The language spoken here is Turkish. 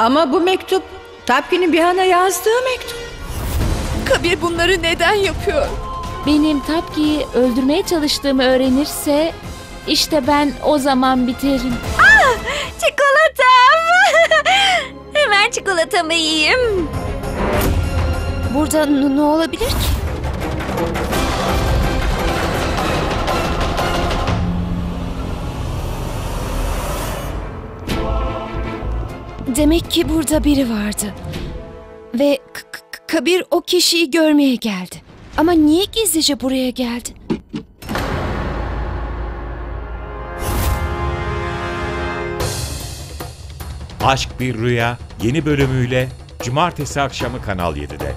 Ama bu mektup Tapki'nin Bihan'a yazdığı mektup. Kabir bunları neden yapıyor? Benim Tapki'yi öldürmeye çalıştığımı öğrenirse işte ben o zaman biterim. Çikolatam. Hemen çikolatamı yiyeyim. Burada ne olabilir ki? Demek ki burada biri vardı. Ve Kabir o kişiyi görmeye geldi. Ama niye gizlice buraya geldi? Aşk Bir Rüya yeni bölümüyle Cumartesi akşamı Kanal 7'de.